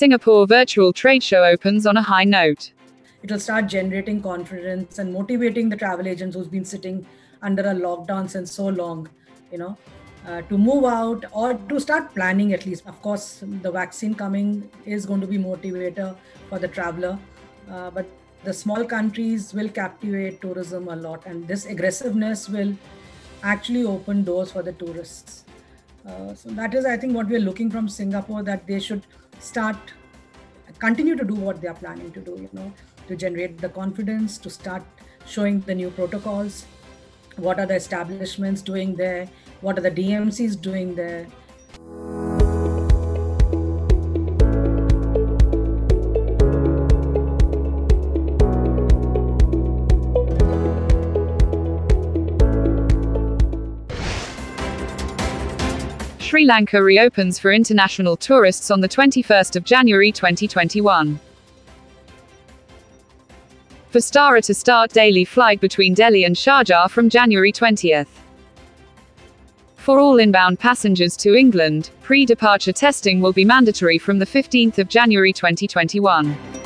Singapore Virtual Trade Show opens on a high note. It will start generating confidence and motivating the travel agents who's been sitting under a lockdown since so long, you know, uh, to move out or to start planning at least. Of course, the vaccine coming is going to be motivator for the traveler, uh, but the small countries will captivate tourism a lot, and this aggressiveness will actually open doors for the tourists. Uh, so that is, I think, what we are looking from Singapore that they should start, continue to do what they are planning to do. You know, to generate the confidence, to start showing the new protocols. What are the establishments doing there? What are the DMCs doing there? Sri Lanka reopens for international tourists on the 21st of January 2021. Vistara to start daily flight between Delhi and Sharjah from January 20th. For all inbound passengers to England, pre-departure testing will be mandatory from the 15th of January 2021.